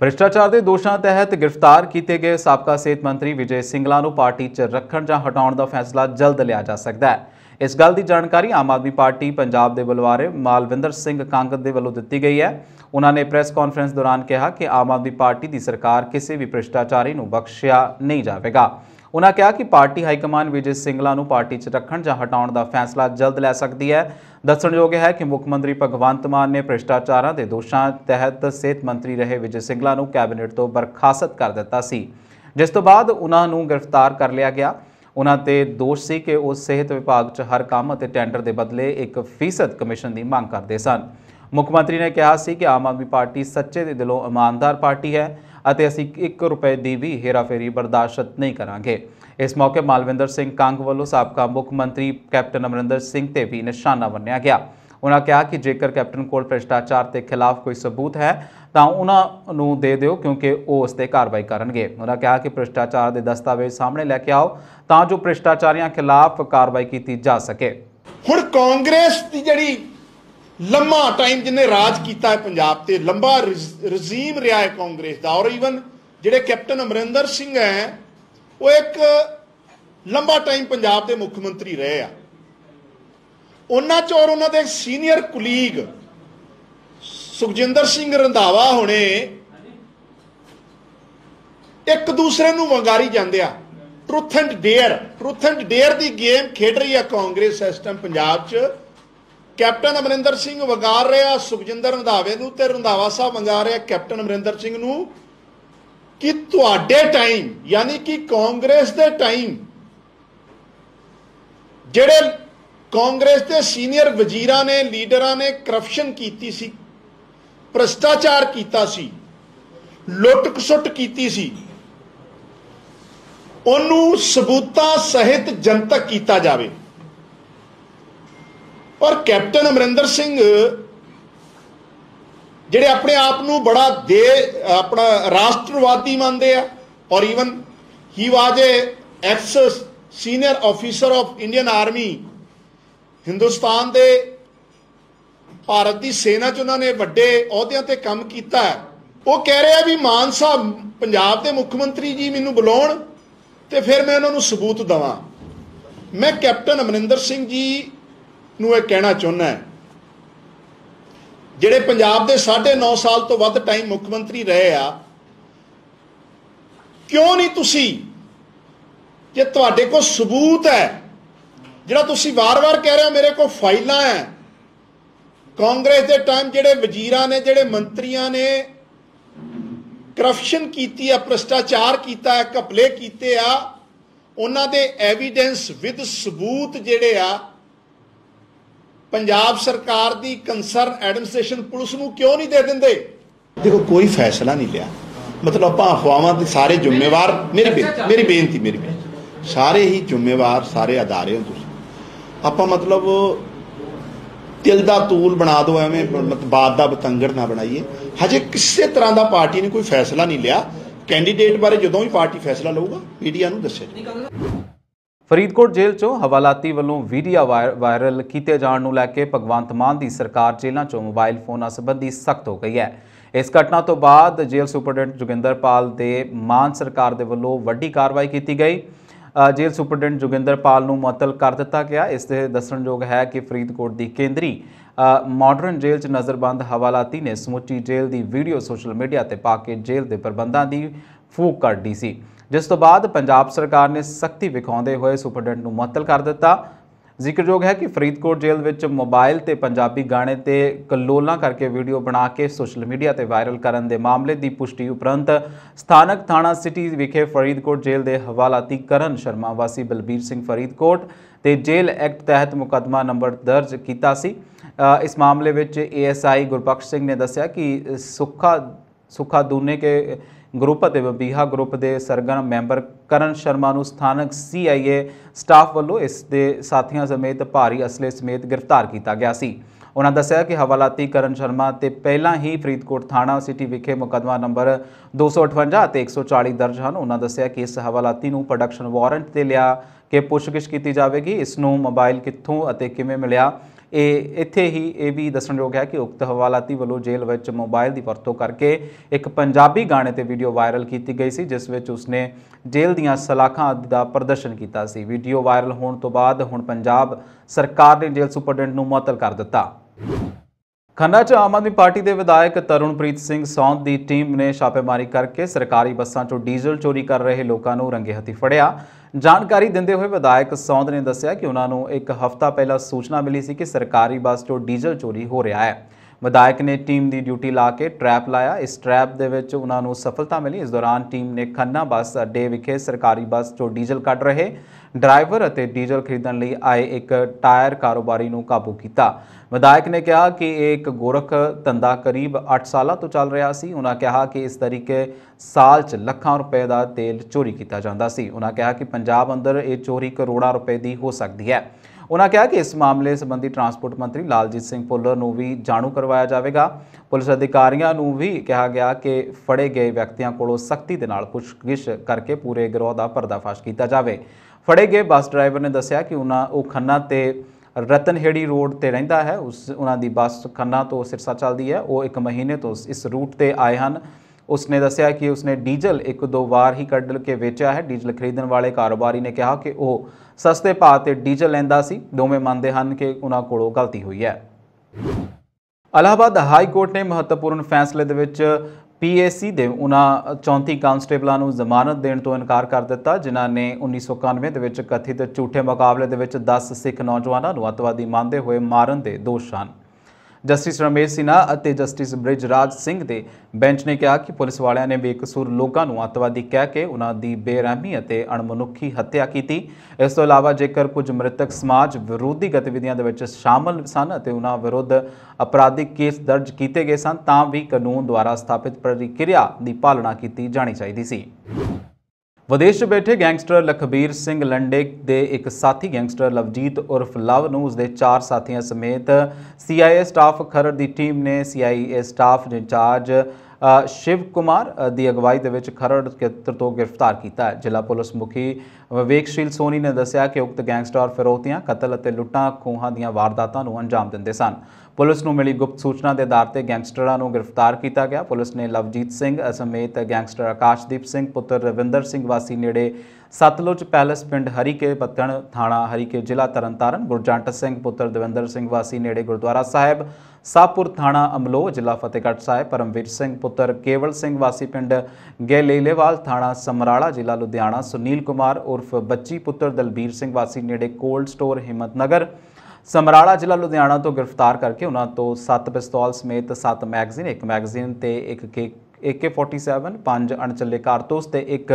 A: ਭ੍ਰਿਸ਼ਟਾਚਾਰ ਦੇ ਦੋਸ਼ਾਂ ਤਹਿਤ ਗ੍ਰਿਫਤਾਰ ਕੀਤੇ ਗਏ ਸਾਬਕਾ ਸਿਹਤ ਮੰਤਰੀ ਵਿਜੇ ਸਿੰਗਲਾ ਨੂੰ ਪਾਰਟੀ 'ਚ ਰੱਖਣ ਜਾਂ ਹਟਾਉਣ ਦਾ ਫੈਸਲਾ ਜਲਦ ਲਿਆ ਜਾ ਸਕਦਾ ਹੈ। ਇਸ ਗੱਲ ਦੀ ਜਾਣਕਾਰੀ ਆਮ ਆਦਮੀ ਪਾਰਟੀ ਪੰਜਾਬ ਦੇ ਬੁਲਵਾਰੇ ਮਾਲਵਿੰਦਰ ਸਿੰਘ ਕਾਂਗਤ ਦੇ ਵੱਲੋਂ ਦਿੱਤੀ ਗਈ ਹੈ। ਉਹਨਾਂ ਨੇ ਪ੍ਰੈਸ ਕਾਨਫਰੰਸ ਦੌਰਾਨ ਕਿਹਾ ਕਿ ਆਮ ਆਦਮੀ ਪਾਰਟੀ ਦੀ ਸਰਕਾਰ ਕਿਸੇ ਵੀ ਭ੍ਰਿਸ਼ਟਾਚਾਰੀ ਨੂੰ ਬਖਸ਼ਿਆ ਨਹੀਂ ਜਾਵੇਗਾ। ਉਹਨਾਂ ਕਿਹਾ ਕਿ ਪਾਰਟੀ ਹਾਈਕਮਾਨ ਵਿਜੇ ਸਿੰਗਲਾ ਨੂੰ ਪਾਰਟੀ 'ਚ ਰੱਖਣ ਜਾਂ ਹਟਾਉਣ ਦਾ ਫੈਸਲਾ ਜਲਦ ਲੈ ਸਕਦੀ ਹੈ। ਦੱਸਣਯੋਗ ਹੈ ਕਿ ਮੁੱਖ ਮੰਤਰੀ ਭਗਵੰਤ ਮਾਨ ਨੇ ਭ੍ਰਿਸ਼ਟਾਚਾਰਾਂ ਦੇ ਦੋਸ਼ਾਂ ਤਹਿਤ ਸਿਹਤ ਮੰਤਰੀ ਰਹੇ ਵਿਜੇ ਸਿੰਗਲਾ ਨੂੰ ਕੈਬਨਿਟ ਤੋਂ ਬਰਖਾਸਤ ਕਰ ਦਿੱਤਾ ਸੀ। ਜਿਸ ਤੋਂ ਬਾਅਦ ਉਹਨਾਂ ਨੂੰ ਗ੍ਰਿਫਤਾਰ ਕਰ ਲਿਆ ਗਿਆ। ਉਹਨਾਂ ਤੇ ਦੋਸ਼ ਸੀ ਕਿ ਉਹ ਸਿਹਤ ਵਿਭਾਗ 'ਚ ਹਰ ਕੰਮ ਅਤੇ ਟੈਂਡਰ ਦੇ ਬਦਲੇ 1% ਕਮਿਸ਼ਨ ਦੀ ਮੰਗ ਕਰਦੇ ਸਨ। ਮੁੱਖ ਮੰਤਰੀ ਨੇ ਕਿਹਾ ਸੀ ਕਿ ਆਮ ਆਦਮੀ ਪਾਰਟੀ ਸੱਚੇ ਦੇ ਦਿਲੋਂ ਇਮਾਨਦਾਰ ਪਾਰਟੀ ਹੈ ਅਤੇ ਅਸੀਂ 1 ਰੁਪਏ ਦੀ ਵੀ ਹੇਰਾਫੇਰੀ ਬਰਦਾਸ਼ਤ ਨਹੀਂ ਕਰਾਂਗੇ। ਇਸ ਮੌਕੇ ਮਾਲਵਿੰਦਰ ਸਿੰਘ ਕੰਗ ਵੱਲੋਂ ਸਾਬਕਾ ਮੁੱਖ ਮੰਤਰੀ ਕੈਪਟਨ ਅਮਰਿੰਦਰ ਸਿੰਘ ਤੇ ਵੀ ਨਿਸ਼ਾਨਾ ਬੰਨਿਆ ਗਿਆ। ਉਹਨਾਂ ਕਿਹਾ ਕਿ ਜੇਕਰ ਕੈਪਟਨ ਕੋਲ ਭ੍ਰਿਸ਼ਟਾਚਾਰ ਦੇ ਖਿਲਾਫ ਕੋਈ ਸਬੂਤ ਹੈ, ਤਾਂ ਉਹਨਾਂ ਨੂੰ ਦੇ ਦਿਓ ਕਿਉਂਕਿ ਉਹ ਉਸ ਤੇ ਕਾਰਵਾਈ ਕਰਨਗੇ। ਉਹਨਾਂ ਕਿਹਾ ਕਿ ਭ੍ਰਿਸ਼ਟਾਚਾਰ ਦੇ ਦਸਤਾਵੇਜ਼ ਸਾਹਮਣੇ ਲੈ ਕੇ ਆਓ ਤਾਂ ਜੋ ਭ੍ਰਿਸ਼ਟਾਚਾਰੀਆਂ ਖਿਲਾਫ ਕਾਰਵਾਈ ਕੀਤੀ ਜਾ ਸਕੇ।
B: ਹੁਣ ਕਾਂਗਰਸ ਦੀ ਜਿਹੜੀ ਲੰਮਾ ਟਾਈਮ ਜਿਹਨੇ ਰਾਜ ਕੀਤਾ ਹੈ ਪੰਜਾਬ ਤੇ, ਲੰਬਾ ਰਜੀਮ ਰਿਹਾ ਹੈ ਕਾਂਗਰਸ ਦਾ ਔਰ ਈਵਨ ਜਿਹੜੇ ਕੈਪਟਨ ਅਮਰਿੰਦਰ ਸਿੰਘ ਹੈ, ਉਹ ਇੱਕ ਲੰਬਾ ਟਾਈਮ ਪੰਜਾਬ ਦੇ ਮੁੱਖ ਮੰਤਰੀ ਰਹੇ ਆ। ਉਹਨਾਂ ਚ ਔਰ ਉਹਨਾਂ ਦੇ ਸੀਨੀਅਰ ਕੁਲੀਗ ਸੁਖਜਿੰਦਰ ਸਿੰਘ ਰੰਧਾਵਾ ਹੁਣੇ ਇੱਕ ਦੂਸਰੇ ਨੂੰ ਵੰਗਾਰੀ ਜਾਂਦੇ ਆ। Truth and dare truth and dare the game ਖੇਡ ਰਹੀ ਆ ਕਾਂਗਰਸ ਸਿਸਟਮ ਪੰਜਾਬ 'ਚ। ਕੈਪਟਨ ਅਮਰਿੰਦਰ ਸਿੰਘ ਵੰਗਾਰ ਰਿਹਾ, ਸੁਖਜਿੰਦਰ ਰੰਧਾਵੇ ਨੂੰ ਤੇ ਰੰਧਾਵਾ ਸਾਹਿਬ ਵੰਗਾਰ ਰਿਹਾ ਕੈਪਟਨ ਅਮਰਿੰਦਰ ਸਿੰਘ ਨੂੰ। ਕਿ ਤੁਹਾਡੇ ਟਾਈਮ ਯਾਨੀ ਕਿ ਕਾਂਗਰਸ ਦੇ ਟਾਈਮ ਜਿਹੜੇ ਕਾਂਗਰਸ ਦੇ ਸੀਨੀਅਰ ਵਜ਼ੀਰਾਂ ਨੇ, ਲੀਡਰਾਂ ਨੇ ਕਰਪਸ਼ਨ ਕੀਤੀ ਸੀ, ਭ੍ਰਸ਼ਟਾਚਾਰ ਕੀਤਾ ਸੀ ਲੁੱਟ ਖਸੁੱਟ ਕੀਤੀ ਸੀ। ਉਹਨੂੰ ਸਬੂਤਾਂ ਸਹਿਤ ਜਨਤਕ ਕੀਤਾ ਜਾਵੇ। ਪਰ ਕੈਪਟਨ ਅਮਰਿੰਦਰ ਸਿੰਘ, ਜਿਹੜੇ ਆਪਣੇ ਆਪ ਨੂੰ ਬੜਾ ਦੇ, ਆਪਣਾ ਰਾਸ਼ਟਰਵਾਦੀ ਮੰਨਦੇ ਆ, ਔਰ even he was a ex senior officer of Indian army Hindustan ਦੇ ਭਾਰਤ ਦੀ ਸੈਨਾ 'ਚ ਉਹਨਾਂ ਨੇ ਵੱਡੇ ਅਹੁਦਿਆਂ ਤੇ ਕੰਮ ਕੀਤਾ ਉਹ ਕਹਿ ਰਿਹਾ ਵੀ ਮਾਨ ਸਾਹਿਬ ਪੰਜਾਬ ਦੇ ਮੁੱਖ ਮੰਤਰੀ ਜੀ ਮੈਨੂੰ ਬੁਲਾਉਣ ਤੇ ਫਿਰ ਮੈਂ ਉਹਨਾਂ ਨੂੰ ਸਬੂਤ ਦਵਾਂ। ਮੈਂ ਕੈਪਟਨ ਅਮਰਿੰਦਰ ਸਿੰਘ ਜੀ ਨੂੰ ਇਹ ਕਹਿਣਾ ਚਾਹੁੰਦਾ ਜਿਹੜੇ ਪੰਜਾਬ ਦੇ 9.5 ਸਾਲ ਤੋਂ ਵੱਧ ਟਾਈਮ ਮੁੱਖ ਮੰਤਰੀ ਰਹੇ ਆ, ਕਿਉਂ ਨਹੀਂ ਤੁਸੀਂ? ਜੇ ਤੁਹਾਡੇ ਕੋਲ ਸਬੂਤ ਹੈ ਜਿਹੜਾ ਤੁਸੀਂ ਵਾਰ-ਵਾਰ ਕਹਿ ਰਹੇ ਹੋ ਮੇਰੇ ਕੋਲ ਫਾਈਲਾਂ ਹੈ ਕਾਂਗਰਸ ਦੇ ਟਾਈਮ ਜਿਹੜੇ ਵਜ਼ੀਰਾਂ ਨੇ ਜਿਹੜੇ ਮੰਤਰੀਆਂ ਨੇ ਕਰਪਸ਼ਨ ਕੀਤੀ ਆ ਭ੍ਰਸ਼ਟਾਚਾਰ ਕੀਤਾ ਹੈ ਘਪਲੇ ਕੀਤੇ ਆ ਉਹਨਾਂ ਦੇ ਐਵੀਡੈਂਸ ਵਿਦ ਸਬੂਤ ਜਿਹੜੇ ਆ ਪੰਜਾਬ ਸਰਕਾਰ ਦੀ ਕੰਸਰਨ ਐਡਮਿਨਿਸਟ੍ਰੇਸ਼ਨ ਪੁਲਿਸ ਨੂੰ ਕਿਉਂ ਨਹੀਂ ਦੇ ਦਿੰਦੇ? ਦੇਖੋ ਕੋਈ ਫੈਸਲਾ ਨਹੀਂ ਲਿਆ। ਮਤਲਬ ਆਪਾਂ ਅਫਵਾਹਾਂ ਦੇ ਸਾਰੇ ਜ਼ਿੰਮੇਵਾਰ ਮੇਰੀ ਮੇਰੀ ਬੇਨਤੀ ਮੇਰੀ ਸਾਰੇ ਹੀ ਜ਼ਿੰਮੇਵਾਰ ਸਾਰੇ ਅਦਾਰੇ ਹੋ ਤੁਸੀਂ। ਆਪਾਂ ਮਤਲਬ ਤਿਲ ਦਾ ਤੂਲ ਬਣਾ ਦਿਓ ਐਵੇਂ ਮਤਲਬ ਬਾਤ ਦਾ ਬਤੰਗੜ ਨਾ ਬਣਾਈਏ। ਹਜੇ ਕਿਸੇ ਤਰ੍ਹਾਂ ਦਾ ਪਾਰਟੀ ਨੇ ਕੋਈ ਫੈਸਲਾ ਨਹੀਂ ਲਿਆ। ਕੈਂਡੀਡੇਟ ਬਾਰੇ ਜਦੋਂ ਵੀ ਪਾਰਟੀ ਫੈਸਲਾ ਲਊਗਾ, ਮੀਡੀਆ ਨੂੰ ਦੱਸੇ
A: ਫਰੀਦਕੋਟ ਜੇਲ੍ਹ 'ਚੋਂ ਹਵਾਲਾਤੀ ਵੱਲੋਂ ਵੀਡੀਓ ਵਾਇਰ- ਵਾਇਰਲ ਕੀਤੇ ਜਾਣ ਨੂੰ ਲੈ ਕੇ ਭਗਵੰਤ ਮਾਨ ਦੀ ਸਰਕਾਰ ਜੇਲ੍ਹਾਂ 'ਚੋਂ ਮੋਬਾਈਲ ਫੋਨਾਂ ਸੰਬੰਧੀ ਸਖਤ ਹੋ ਗਈ ਹੈ। ਇਸ ਘਟਨਾ ਤੋਂ ਬਾਅਦ ਜੇਲ੍ਹ ਸੁਪਰਡੈਂਟ ਜੋਗਿੰਦਰਪਾਲ ਦੇ ਮਾਨ ਸਰਕਾਰ ਦੇ ਵੱਲੋਂ ਵੱਡੀ ਕਾਰਵਾਈ ਕੀਤੀ ਗਈ। ਜੇਲ੍ਹ ਸੁਪਰਡੈਂਟ ਜੋਗਿੰਦਰ ਪਾਲ ਨੂੰ ਮੁਅੱਤਲ ਕਰ ਦਿੱਤਾ ਗਿਆ। ਇਸ ਦੇ ਦੱਸਣਯੋਗ ਹੈ ਕਿ ਫਰੀਦਕੋਟ ਦੀ ਕੇਂਦਰੀ ਅ, ਮਾਡਰਨ ਜੇਲ੍ਹ 'ਚ ਨਜ਼ਰਬੰਦ ਹਵਾਲਾਤੀ ਨੇ ਸਮੁੱਚੀ ਜੇਲ੍ਹ ਦੀ ਵੀਡੀਓ ਸੋਸ਼ਲ ਮੀਡੀਆ ਤੇ ਪਾ ਕੇ ਜੇਲ੍ਹ ਦੇ ਪ੍ਰਬੰਧਾਂ ਦੀ ਫੂਕ ਕੱਢੀ ਸੀ। ਜਿਸ ਤੋਂ ਬਾਅਦ ਪੰਜਾਬ ਸਰਕਾਰ ਨੇ ਸਖਤੀ ਵਿਖਾਉਂਦੇ ਹੋਏ ਸੁਪਰਡੈਂਟ ਨੂੰ ਮੁਅੱਤਲ ਕਰ ਦਿੱਤਾ। ਜ਼ਿਕਰਯੋਗ ਹੈ ਕਿ ਫਰੀਦਕੋਟ ਜੇਲ੍ਹ ਵਿੱਚ ਮੋਬਾਈਲ ਤੇ ਪੰਜਾਬੀ ਗਾਣੇ ਤੇ ਕਲੋਲਾਂ ਕਰਕੇ ਵੀਡੀਓ ਬਣਾ ਕੇ ਸੋਸ਼ਲ ਮੀਡੀਆ ਤੇ ਵਾਇਰਲ ਕਰਨ ਦੇ ਮਾਮਲੇ ਦੀ ਪੁਸ਼ਟੀ ਉਪਰੰਤ ਸਥਾਨਕ ਥਾਣਾ ਸਿਟੀ ਵਿਖੇ ਫਰੀਦਕੋਟ ਜੇਲ੍ਹ ਦੇ ਹਵਾਲਾਤੀ ਕਰਨ ਸ਼ਰਮਾ ਵਾਸੀ ਬਲਬੀਰ ਸਿੰਘ ਫਰੀਦਕੋਟ ਤੇ ਜੇਲ੍ਹ ਐਕਟ ਤਹਿਤ ਮੁਕੱਦਮਾ ਨੰਬਰ ਦਰਜ ਕੀਤਾ ਸੀ। ਇਸ ਮਾਮਲੇ ਵਿੱਚ ਏਐਸਆਈ ਗੁਰਬਖਸ਼ ਸਿੰਘ ਨੇ ਦੱਸਿਆ ਕਿ ਸੁੱਖਾ ਸੁੱਖਾ ਦੂਨੇ ਕੇ ਗਰੁੱਪ ਅਤੇ ਬਬੀਹਾ ਗਰੁੱਪ ਦੇ ਸਰਗਰਮ ਮੈਂਬਰ ਕਰਨ ਸ਼ਰਮਾ ਨੂੰ ਸਥਾਨਕ ਸੀਆਈਏ ਸਟਾਫ ਵੱਲੋਂ ਇਸ ਦੇ ਸਾਥੀਆਂ ਸਮੇਤ ਭਾਰੀ ਅਸਲੇ ਸਮੇਤ ਗ੍ਰਿਫਤਾਰ ਕੀਤਾ ਗਿਆ ਸੀ। ਉਹਨਾਂ ਦੱਸਿਆ ਕਿ ਹਵਾਲਾਤੀ ਕਰਨ ਸ਼ਰਮਾ ਤੇ ਪਹਿਲਾਂ ਹੀ ਫਰੀਦਕੋਟ ਥਾਣਾ ਸਿਟੀ ਵਿਖੇ ਮੁਕੱਦਮਾ ਨੰਬਰ 258 ਅਤੇ 140 ਦਰਜ ਹਨ। ਉਹਨਾਂ ਦੱਸਿਆ ਕਿ ਇਸ ਹਵਾਲਾਤੀ ਨੂੰ ਪ੍ਰੋਡਕਸ਼ਨ ਵਾਰੰਟ ਤੇ ਲਿਆ ਕਿ ਪੁੱਛਗਿੱਛ ਕੀਤੀ ਜਾਵੇਗੀ। ਇਸ ਨੂੰ ਮੋਬਾਈਲ ਕਿੱਥੋਂ ਅਤੇ ਕਿਵੇਂ ਮਿਲਿਆ? ਇਹ ਇੱਥੇ ਹੀ ਇਹ ਵੀ ਦੱਸਣਯੋਗ ਹੈ ਕਿ ਉਕਤ ਹਵਾਲਾਤੀ ਵੱਲੋਂ ਜੇਲ੍ਹ ਵਿੱਚ ਮੋਬਾਈਲ ਦੀ ਵਰਤੋਂ ਕਰਕੇ ਇੱਕ ਪੰਜਾਬੀ ਗਾਣੇ ਤੇ ਵੀਡੀਓ ਵਾਇਰਲ ਕੀਤੀ ਗਈ ਸੀ, ਜਿਸ ਵਿੱਚ ਉਸਨੇ ਜੇਲ੍ਹ ਦੀਆਂ ਸਲਾਖਾਂ ਆਦਿ ਦਾ ਪ੍ਰਦਰਸ਼ਨ ਕੀਤਾ ਸੀ। ਵੀਡੀਓ ਵਾਇਰਲ ਹੋਣ ਤੋਂ ਬਾਅਦ ਹੁਣ ਪੰਜਾਬ ਸਰਕਾਰ ਨੇ ਜੇਲ੍ਹ ਸੁਪਰਡੈਂਟ ਨੂੰ ਮੁਅੱਤਲ ਕਰ ਦਿੱਤਾ। ਖੰਨਾ 'ਚ ਆਮ ਆਦਮੀ ਪਾਰਟੀ ਦੇ ਵਿਧਾਇਕ ਤਰੁਣਪ੍ਰੀਤ ਸਿੰਘ ਸੌਂਦ ਦੀ ਟੀਮ ਨੇ ਛਾਪੇਮਾਰੀ ਕਰਕੇ ਸਰਕਾਰੀ ਬੱਸਾਂ 'ਚੋਂ ਡੀਜ਼ਲ ਚੋਰੀ ਕਰ ਰਹੇ ਲੋਕਾਂ ਨੂੰ ਰੰਗੇ ਹੱਥੀ ਫੜਿਆ। ਜਾਣਕਾਰੀ ਦਿੰਦੇ ਹੋਏ ਵਿਧਾਇਕ ਸੌਂਦ ਨੇ ਦੱਸਿਆ ਕਿ ਉਹਨਾਂ ਨੂੰ ਇੱਕ ਹਫ਼ਤਾ ਪਹਿਲਾਂ ਸੂਚਨਾ ਮਿਲੀ ਸੀ ਕਿ ਸਰਕਾਰੀ ਬੱਸ 'ਚੋਂ ਡੀਜ਼ਲ ਚੋਰੀ ਹੋ ਰਿਹਾ ਹੈ। ਵਿਧਾਇਕ ਨੇ ਟੀਮ ਦੀ ਡਿਊਟੀ ਲਾ ਕੇ ਟਰੈਪ ਲਾਇਆ। ਇਸ ਟਰੈਪ ਦੇ ਵਿੱਚ ਉਹਨਾਂ ਨੂੰ ਸਫਲਤਾ ਮਿਲੀ। ਇਸ ਦੌਰਾਨ ਟੀਮ ਨੇ ਖੰਨਾ ਬੱਸ, ਅੱਡੇ ਵਿਖੇ ਸਰਕਾਰੀ ਬੱਸ 'ਚੋਂ ਡੀਜ਼ਲ ਕੱਢ ਰਹੇ ਡਰਾਈਵਰ ਅਤੇ ਡੀਜ਼ਲ ਖਰੀਦਣ ਲਈ ਆਏ ਇੱਕ ਟਾਇਰ ਕਾਰੋਬਾਰੀ ਨੂੰ ਕਾਬੂ ਕੀਤਾ। ਵਿਧਾਇਕ ਨੇ ਕਿਹਾ ਕਿ ਇਹ ਇੱਕ ਗੋਰਖ ਧੰਦਾ ਕਰੀਬ 8 ਸਾਲਾਂ ਤੋਂ ਚੱਲ ਰਿਹਾ ਸੀ। ਉਹਨਾਂ ਕਿਹਾ ਕਿ ਇਸ ਤਰੀਕੇ ਸਾਲ 'ਚ ਲੱਖਾਂ ਰੁਪਏ ਦਾ ਤੇਲ ਚੋਰੀ ਕੀਤਾ ਜਾਂਦਾ ਸੀ। ਉਹਨਾਂ ਕਿਹਾ ਕਿ ਪੰਜਾਬ ਅੰਦਰ ਇਹ ਚੋਰੀ ਕਰੋੜਾਂ ਰੁਪਏ ਦੀ ਹੋ ਸਕਦੀ ਹੈ। ਉਹਨਾਂ ਕਿਹਾ ਕਿ ਇਸ ਮਾਮਲੇ ਸੰਬੰਧੀ ਟਰਾਂਸਪੋਰਟ ਮੰਤਰੀ ਲਾਲਜੀਤ ਸਿੰਘ ਭੁੱਲਰ ਨੂੰ ਵੀ ਜਾਣੂ ਕਰਵਾਇਆ ਜਾਵੇਗਾ। ਪੁਲਿਸ ਅਧਿਕਾਰੀਆਂ ਨੂੰ ਵੀ ਕਿਹਾ ਗਿਆ ਕਿ ਫੜੇ ਗਏ ਵਿਅਕਤੀਆਂ ਕੋਲੋਂ ਸਖਤੀ ਦੇ ਨਾਲ ਪੁੱਛਗਿੱਛ ਕਰਕੇ ਪੂਰੇ ਗਿਰੋਹ ਦਾ ਪਰਦਾਫਾਸ਼ ਕੀਤਾ ਜਾਵੇ। ਫੜੇ ਗਏ ਬੱਸ ਡਰਾਈਵਰ ਨੇ ਦੱਸਿਆ ਕਿ ਉਹਨਾਂ ਉਹ ਖੰਨਾ ਤੇ ਰਤਨਹੇੜੀ ਰੋਡ ਤੇ ਰਹਿੰਦਾ ਹੈ। ਉਸ ਉਹਨਾਂ ਦੀ ਬੱਸ ਖੰਨਾ ਤੋਂ ਸਿਰਸਾ ਚੱਲਦੀ ਹੈ। ਉਹ ਇੱਕ ਮਹੀਨੇ ਤੋਂ ਇਸ ਰੂਟ ਤੇ ਆਏ ਹਨ। ਉਸਨੇ ਦੱਸਿਆ ਕਿ ਉਸਨੇ ਡੀਜ਼ਲ ਇੱਕ ਦੋ ਵਾਰ ਹੀ ਕੱਢ ਕੇ ਵੇਚਿਆ ਹੈ। ਡੀਜ਼ਲ ਖਰੀਦਣ ਵਾਲੇ ਕਾਰੋਬਾਰੀ ਨੇ ਕਿਹਾ ਕਿ ਉਹ ਸਸਤੇ ਭਾਅ ਤੇ ਡੀਜ਼ਲ ਲੈਂਦਾ ਸੀ। ਦੋਵੇਂ ਮੰਨਦੇ ਹਨ ਕਿ ਉਹਨਾਂ ਕੋਲੋਂ ਗਲਤੀ ਹੋਈ ਹੈ। ਅਲਾਹਾਬਾਦ ਹਾਈ ਕੋਰਟ ਨੇ ਮਹੱਤਵਪੂਰਨ ਫੈਸਲੇ ਦੇ ਵਿੱਚ ਪੀਏਸੀ ਦੇ ਉਹਨਾਂ 34 ਕਾਂਸਟੇਬਲਾਂ ਨੂੰ ਜ਼ਮਾਨਤ ਦੇਣ ਤੋਂ ਇਨਕਾਰ ਕਰ ਦਿੱਤਾ, ਜਿਨ੍ਹਾਂ ਨੇ 1991 ਦੇ ਵਿੱਚ ਕਥਿਤ ਝੂਠੇ ਮੁਕਾਬਲੇ ਦੇ ਵਿੱਚ 10 ਸਿੱਖ ਨੌਜਵਾਨਾਂ ਨੂੰ ਅੱਤਵਾਦੀ ਮੰਨਦੇ ਹੋਏ ਮਾਰਨ ਦੇ ਦੋਸ਼ ਹਨ। ਜਸਟਿਸ ਰਮੇਸ਼ ਸਿਨਹਾ ਅਤੇ ਜਸਟਿਸ ਬ੍ਰਿਜਰਾਜ ਸਿੰਘ ਦੇ ਬੈਂਚ ਨੇ ਕਿਹਾ ਕਿ ਪੁਲਿਸ ਵਾਲਿਆਂ ਨੇ ਬੇਕਸੂਰ ਲੋਕਾਂ ਨੂੰ ਅੱਤਵਾਦੀ ਕਹਿ ਕੇ ਉਹਨਾਂ ਦੀ ਬੇਰਹਿਮੀ ਅਤੇ ਅਣਮਨੁੱਖੀ ਹੱਤਿਆ ਕੀਤੀ। ਇਸ ਤੋਂ ਇਲਾਵਾ ਜੇਕਰ ਕੁਝ ਮ੍ਰਿਤਕ ਸਮਾਜ ਵਿਰੋਧੀ ਗਤੀਵਿਧੀਆਂ ਦੇ ਵਿੱਚ ਸ਼ਾਮਲ ਸਨ ਅਤੇ ਉਹਨਾਂ ਵਿਰੁੱਧ ਅਪਰਾਧਿਕ ਕੇਸ ਦਰਜ ਕੀਤੇ ਗਏ ਸਨ, ਤਾਂ ਵੀ ਕਾਨੂੰਨ ਦੁਆਰਾ ਸਥਾਪਿਤ ਪ੍ਰਕਿਰਿਆ ਦੀ ਪਾਲਣਾ ਕੀਤੀ ਜਾਣੀ ਚਾਹੀਦੀ ਸੀ। ਵਿਦੇਸ਼ 'ਚ ਬੈਠੇ ਗੈਂਗਸਟਰ ਲਖਬੀਰ ਸਿੰਘ ਲੰਡੇ ਦੇ ਇੱਕ ਸਾਥੀ ਗੈਂਗਸਟਰ ਲਵਜੀਤ ਉਰਫ ਲਵ ਨੂੰ ਉਸਦੇ ਚਾਰ ਸਾਥੀਆਂ ਸਮੇਤ CIA ਸਟਾਫ ਖਰੜ ਦੀ ਟੀਮ ਨੇ CIA ਸਟਾਫ ਦੇ ਇੰਚਾਰਜ ਸ਼ਿਵ ਕੁਮਾਰ ਦੀ ਅਗਵਾਈ ਦੇ ਵਿੱਚ ਖਰੜ ਖੇਤਰ ਤੋਂ ਗ੍ਰਿਫਤਾਰ ਕੀਤਾ ਹੈ। ਜ਼ਿਲ੍ਹਾ ਪੁਲਿਸ ਮੁਖੀ ਵਿਵੇਕਸ਼ੀਲ ਸੋਨੀ ਨੇ ਦੱਸਿਆ ਕਿ ਉਕਤ ਗੈਂਗਸਟਰ ਫਿਰੋਤੀਆਂ, ਕਤਲ ਅਤੇ ਲੁੱਟਾਂ ਖੋਹਾਂ ਦੀਆਂ ਵਾਰਦਾਤਾਂ ਨੂੰ ਅੰਜਾਮ ਦਿੰਦੇ ਸਨ। ਪੁਲਿਸ ਨੂੰ ਮਿਲੀ ਗੁਪਤ ਸੂਚਨਾ ਦੇ ਆਧਾਰ ਤੇ ਗੈਂਗਸਟਰਾਂ ਨੂੰ ਗ੍ਰਿਫਤਾਰ ਕੀਤਾ ਗਿਆ। ਪੁਲਿਸ ਨੇ ਲਵਜੀਤ ਸਿੰਘ ਸਮੇਤ ਗੈਂਗਸਟਰ ਆਕਾਸ਼ਦੀਪ ਸਿੰਘ, ਪੁੱਤਰ ਰਵਿੰਦਰ ਸਿੰਘ ਵਾਸੀ ਨੇੜੇ ਸਤਲੁਜ ਪੈਲਸ ਪਿੰਡ ਹਰੀਕੇ ਪੱਤਣ ਥਾਣਾ ਹਰੀਕੇ ਜ਼ਿਲ੍ਹਾ ਤਰਨਤਾਰਨ, ਗੁਰਜੰਟ ਸਿੰਘ, ਪੁੱਤਰ ਦਵਿੰਦਰ ਸਿੰਘ ਵਾਸੀ ਨੇੜੇ ਗੁਰਦੁਆਰਾ ਸਾਹਿਬ, ਸਾਹਪੁਰ ਥਾਣਾ ਅਮਲੋ ਜ਼ਿਲ੍ਹਾ ਫਤਿਹਗੜ੍ਹ ਸਾਹਿਬ, ਪਰਮਵੀਰ ਸਿੰਘ, ਪੁੱਤਰ ਕੇਵਲ ਸਿੰਘ ਵਾਸੀ ਪਿੰਡ ਗੇਲੇਲੇਵਾਲ ਥਾਣਾ ਸਮਰਾਲਾ, ਜ਼ਿਲ੍ਹਾ ਲੁਧਿਆਣਾ, ਸੁਨੀਲ ਕੁਮਾਰ ਉਰਫ ਬੱਚੀ ਪੁੱਤਰ ਦਲਬੀਰ ਸਿੰਘ ਵਾਸੀ ਨੇੜੇ ਕੋਲਡ ਸਟੋਰ ਹਿੰਮਤਨਗਰ ਸਮਰਾਲਾ ਜ਼ਿਲ੍ਹਾ ਲੁਧਿਆਣਾ ਤੋਂ ਗ੍ਰਿਫਤਾਰ ਕਰਕੇ ਉਹਨਾਂ ਤੋਂ 7 ਪਿਸਤੌਲ ਸਮੇਤ 7 ਮੈਗਜ਼ੀਨ ਇੱਕ ਮੈਗਜ਼ੀਨ ਤੇ ਇੱਕ AK47 ਪੰਜ ਅਣਚੱਲੇ ਕਾਰਤੂਸ ਤੇ ਇੱਕ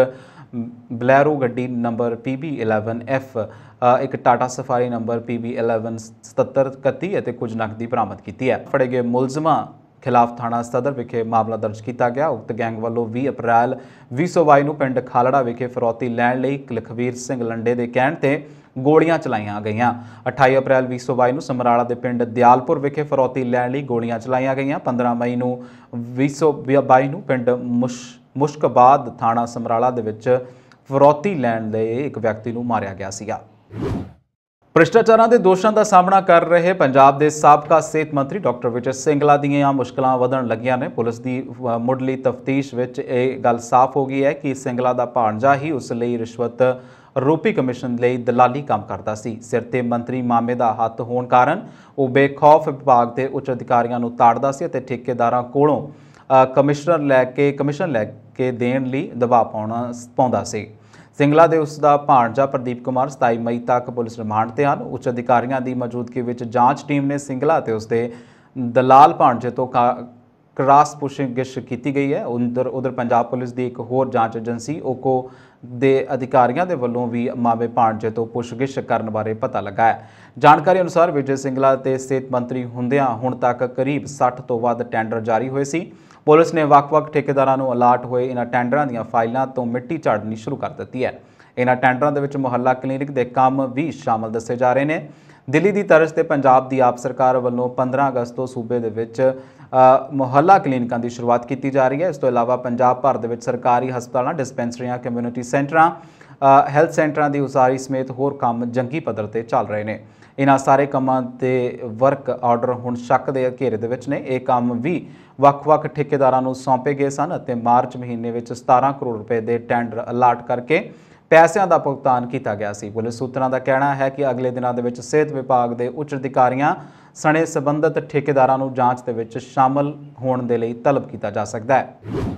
A: ਬਲੈਰੋ ਗੱਡੀ ਨੰਬਰ PB11F ਅ, ਇੱਕ ਟਾਟਾ ਸਫਾਰੀ ਨੰਬਰ PB117731 ਅਤੇ ਕੁਝ ਨਕਦੀ ਬਰਾਮਦ ਕੀਤੀ ਹੈ। ਫੜੇ ਗਏ ਮੁਲਜ਼ਮਾਂ ਖਿਲਾਫ ਥਾਣਾ ਸਦਰ ਵਿਖੇ ਮਾਮਲਾ ਦਰਜ ਕੀਤਾ ਗਿਆ। ਉਕਤ ਗੈਂਗ ਵੱਲੋਂ 20 ਅਪ੍ਰੈਲ 2022 ਨੂੰ ਪਿੰਡ ਖਾਲੜਾ ਵਿਖੇ ਫਰੌਤੀ ਲੈਣ ਲਈ ਲਖਵੀਰ ਸਿੰਘ ਲੰਡੇ ਦੇ ਕਹਿਣ ਤੇ ਗੋਲੀਆਂ ਚਲਾਈਆਂ ਗਈਆਂ। 28 ਅਪ੍ਰੈਲ 2022 ਨੂੰ ਸਮਰਾਲਾ ਦੇ ਪਿੰਡ ਦਿਆਲਪੁਰ ਵਿਖੇ ਫਰੌਤੀ ਲੈਣ ਲਈ ਗੋਲੀਆਂ ਚਲਾਈਆਂ ਗਈਆਂ। 15 ਮਈ ਨੂੰ 2022 ਨੂੰ ਪਿੰਡ ਮੁਸ਼ ਮੁਸ਼ਕਬਾਦ ਥਾਣਾ ਸਮਰਾਲਾ ਦੇ ਵਿੱਚ ਫਰੌਤੀ ਲੈਣ ਦੇ ਇੱਕ ਵਿਅਕਤੀ ਨੂੰ ਮਾਰਿਆ ਗਿਆ ਸੀਗਾ। ਭ੍ਰਿਸ਼ਟਾਚਾਰਾਂ ਦੇ ਦੋਸ਼ਾਂ ਦਾ ਸਾਹਮਣਾ ਕਰ ਰਹੇ ਪੰਜਾਬ ਦੇ ਸਾਬਕਾ ਸਿਹਤ ਮੰਤਰੀ ਡਾਕਟਰ ਵਿਜੇ ਸਿੰਗਲਾ ਦੀਆਂ ਮੁਸ਼ਕਲਾਂ ਵਧਣ ਲੱਗੀਆਂ ਨੇ। ਪੁਲਿਸ ਦੀ ਮੁੱਢਲੀ ਤਫਤੀਸ਼ ਵਿੱਚ ਇਹ ਗੱਲ ਸਾਫ਼ ਹੋ ਗਈ ਹੈ ਕਿ ਸਿੰਗਲਾ ਦਾ ਭਾਣਜਾ ਹੀ ਉਸ ਲਈ ਰਿਸ਼ਵਤ ਰੂਪੀ ਕਮਿਸ਼ਨ ਲਈ ਦਲਾਲੀ ਕੰਮ ਕਰਦਾ ਸੀ। ਸਿਰ ਤੇ ਮੰਤਰੀ ਮਾਮੇ ਦਾ ਹੱਥ ਹੋਣ ਕਾਰਨ ਉਹ ਬੇਖੌਫ ਵਿਭਾਗ ਦੇ ਉੱਚ ਅਧਿਕਾਰੀਆਂ ਨੂੰ ਤਾੜਦਾ ਸੀ ਅਤੇ ਠੇਕੇਦਾਰਾਂ ਕੋਲੋਂ ਕਮਿਸ਼ਨਰ ਲੈ ਕੇ, ਕਮਿਸ਼ਨ ਲੈ ਕੇ ਦੇਣ ਲਈ ਦਬਾਅ ਪਾਉਣਾ, ਪਾਉਂਦਾ ਸੀ। ਸਿੰਗਲਾ ਦੇ ਉਸ ਦਾ ਭਾਣਜਾ ਪ੍ਰਦੀਪ ਕੁਮਾਰ 27 ਮਈ ਤੱਕ ਪੁਲਿਸ ਰਿਮਾਂਡ ਤੇ ਹਨ। ਉੱਚ ਅਧਿਕਾਰੀਆਂ ਦੀ ਮੌਜੂਦਗੀ ਵਿੱਚ ਜਾਂਚ ਟੀਮ ਨੇ ਸਿੰਗਲਾ ਤੇ ਉਸ ਦੇ ਦਲਾਲ ਭਾਣਜੇ ਤੋਂ ਕਾ- ਕ੍ਰਾਸ ਪੁੱਛਗਿੱਛ ਕੀਤੀ ਗਈ ਹੈ। ਉਧਰ ਉਧਰ ਪੰਜਾਬ ਪੁਲਿਸ ਦੀ ਇੱਕ ਹੋਰ ਜਾਂਚ ਏਜੰਸੀ ਓਕੋ ਦੇ ਅਧਿਕਾਰੀਆਂ ਦੇ ਵੱਲੋਂ ਵੀ ਮਾਵੇ ਭਾਣਜੇ ਤੋਂ ਪੁੱਛਗਿੱਛ ਕਰਨ ਬਾਰੇ ਪਤਾ ਲੱਗਾ ਹੈ। ਜਾਣਕਾਰੀ ਅਨੁਸਾਰ ਵਿਜੇ ਸਿੰਗਲਾ ਤੇ ਸਿਹਤ ਮੰਤਰੀ ਹੁੰਦਿਆਂ ਹੁਣ ਤੱਕ ਕਰੀਬ 60 ਤੋਂ ਵੱਧ ਟੈਂਡਰ ਜਾਰੀ ਹੋਏ ਸੀ। ਪੁਲਿਸ ਨੇ ਵੱਖ-ਵੱਖ ਠੇਕੇਦਾਰਾਂ ਨੂੰ ਅਲਰਟ ਹੋਏ ਇਹਨਾਂ ਟੈਂਡਰਾਂ ਦੀਆਂ ਫਾਈਲਾਂ ਤੋਂ ਮਿੱਟੀ ਝਾੜਨੀ ਸ਼ੁਰੂ ਕਰ ਦਿੱਤੀ ਹੈ। ਇਹਨਾਂ ਟੈਂਡਰਾਂ ਦੇ ਵਿੱਚ ਮੁਹੱਲਾ ਕਲੀਨਿਕ ਦੇ ਕੰਮ ਵੀ ਸ਼ਾਮਲ ਦੱਸੇ ਜਾ ਰਹੇ ਨੇ। ਦਿੱਲੀ ਦੀ ਤਰਜ਼ ਤੇ ਪੰਜਾਬ ਦੀ ਆਪ ਸਰਕਾਰ ਵੱਲੋਂ 15 ਅਗਸਤ ਤੋਂ ਸੂਬੇ ਦੇ ਵਿੱਚ ਮੁਹੱਲਾ ਕਲੀਨਿਕਾਂ ਦੀ ਸ਼ੁਰੂਆਤ ਕੀਤੀ ਜਾ ਰਹੀ ਹੈ। ਇਸ ਤੋਂ ਇਲਾਵਾ ਪੰਜਾਬ ਭਰ ਦੇ ਵਿੱਚ ਸਰਕਾਰੀ ਹਸਪਤਾਲਾਂ, ਡਿਸਪੈਂਸਰੀਆਂ, ਕਮਿਊਨਿਟੀ ਸੈਂਟਰਾਂ ਹੈਲਥ ਸੈਂਟਰਾਂ ਦੀ ਉਸਾਰੀ ਸਮੇਤ ਹੋਰ ਕੰਮ ਜੰਗੀ ਪੱਧਰ ਤੇ ਚੱਲ ਰਹੇ ਨੇ। ਇਹਨਾਂ ਸਾਰੇ ਕੰਮਾਂ ਤੇ ਵਰਕ ਆਰਡਰ ਹੁਣ ਸ਼ੱਕ ਦੇ ਘੇਰੇ ਦੇ ਵਿੱਚ ਨੇ। ਇਹ ਕੰਮ ਵੀ ਵੱਖ-ਵੱਖ ਠੇਕੇਦਾਰਾਂ ਨੂੰ ਸੌਂਪੇ ਗਏ ਸਨ ਅਤੇ ਮਾਰਚ ਮਹੀਨੇ ਵਿੱਚ 17 ਕਰੋੜ ਰੁਪਏ ਦੇ ਟੈਂਡਰ ਅਲਾਟ ਕਰਕੇ ਪੈਸਿਆਂ ਦਾ ਭੁਗਤਾਨ ਕੀਤਾ ਗਿਆ ਸੀ। ਪੁਲਿਸ ਸੂਤਰਾਂ ਦਾ ਕਹਿਣਾ ਹੈ ਕਿ ਅਗਲੇ ਦਿਨਾਂ ਦੇ ਵਿੱਚ ਸਿਹਤ ਵਿਭਾਗ ਦੇ ਉੱਚ ਅਧਿਕਾਰੀਆਂ, ਸਣੇ ਸੰਬੰਧਿਤ ਠੇਕੇਦਾਰਾਂ ਨੂੰ ਜਾਂਚ ਦੇ ਵਿੱਚ ਸ਼ਾਮਲ ਹੋਣ ਦੇ ਲਈ ਤਲਬ ਕੀਤਾ ਜਾ ਸਕਦਾ ਹੈ।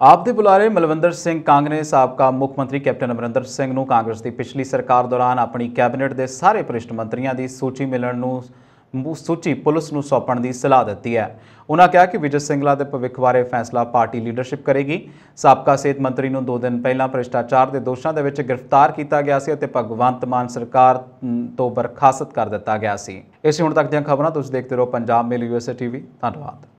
A: ਆਪ ਦੇ ਬੁਲਾਰੇ ਮਲਵਿੰਦਰ ਸਿੰਘ ਕਾਂਗ ਨੇ ਸਾਬਕਾ ਮੁੱਖ ਮੰਤਰੀ ਕੈਪਟਨ ਅਮਰਿੰਦਰ ਸਿੰਘ ਨੂੰ ਕਾਂਗਰਸ ਦੀ ਪਿਛਲੀ ਸਰਕਾਰ ਦੌਰਾਨ ਆਪਣੀ ਕੈਬਨਿਟ ਦੇ ਸਾਰੇ ਭ੍ਰਿਸ਼ਟ ਮੰਤਰੀਆਂ ਦੀ ਸੂਚੀ ਮਿਲਣ ਨੂੰ ਸੂਚੀ ਪੁਲਿਸ ਨੂੰ ਸੌਂਪਣ ਦੀ ਸਲਾਹ ਦਿੱਤੀ ਹੈ। ਉਹਨਾਂ ਕਿਹਾ ਕਿ ਵਿਜੇ ਸਿੰਗਲਾ ਦੇ ਭਵਿੱਖ ਬਾਰੇ ਫੈਸਲਾ ਪਾਰਟੀ ਲੀਡਰਸ਼ਿਪ ਕਰੇਗੀ। ਸਾਬਕਾ ਸਿਹਤ ਮੰਤਰੀ ਨੂੰ 2 ਦਿਨ ਪਹਿਲਾਂ ਭ੍ਰਿਸ਼ਟਾਚਾਰ ਦੇ ਦੋਸ਼ਾਂ ਦੇ ਵਿੱਚ ਗ੍ਰਿਫਤਾਰ ਕੀਤਾ ਗਿਆ ਸੀ ਅਤੇ ਭਗਵੰਤ ਮਾਨ ਸਰਕਾਰ ਤੋਂ ਬਰਖਾਸਤ ਕਰ ਦਿੱਤਾ ਗਿਆ ਸੀ। ਇਸ ਹੁਣ ਤੱਕ ਦੀਆਂ ਖਬਰਾਂ ਤੁਸੀਂ ਦੇਖਦੇ ਰਹੋ ਪੰਜਾਬ ਮੇਲ ਯੂਐਸਏ ਟੀਵੀ। ਧੰਨਵਾਦ।